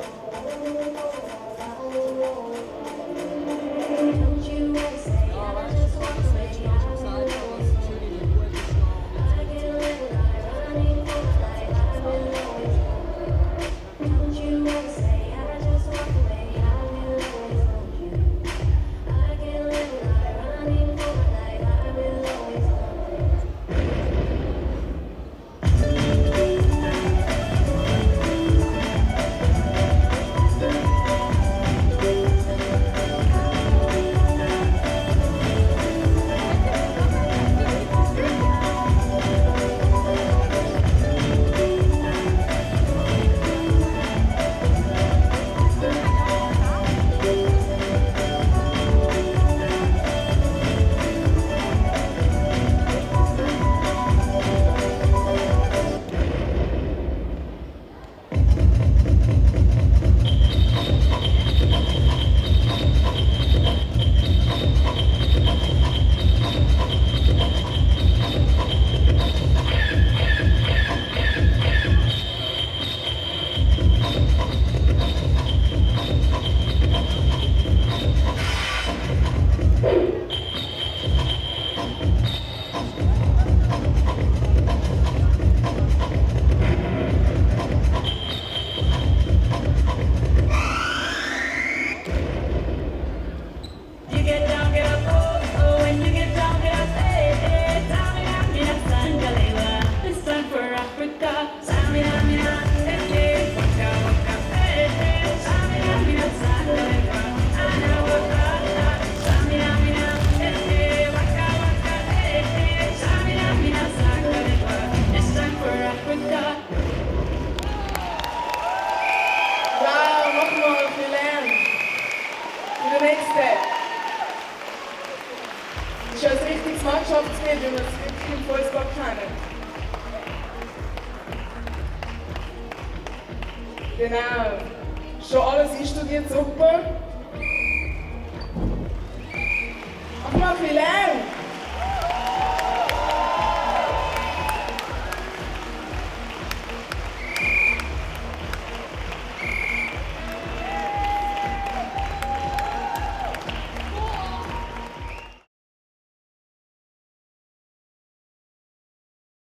Thank you. Nächste ist ein richtiges Mannschaftslied, wie wir es wirklich im Fußball kennen. Genau. Schon alles einstudiert, super.